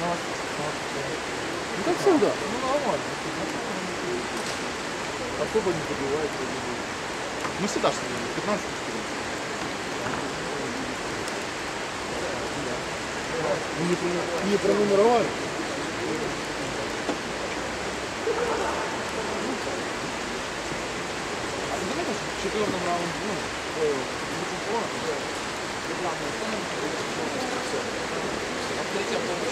Ну как всегда. Ну нормально. Особо не забивается. Мы всегда что 15 не, не пронумеровали? В четвертом раунде, ну, рекламная сцена, все. Открытие полностью.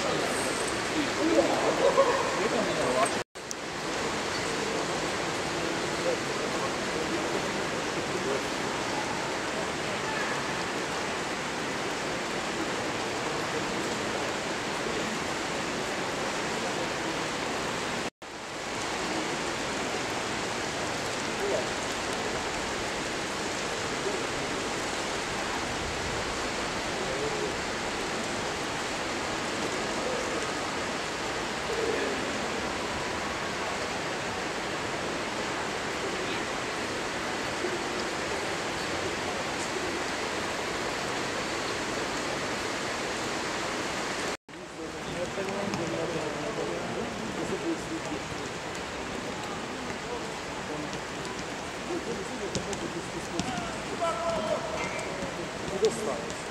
Thanks.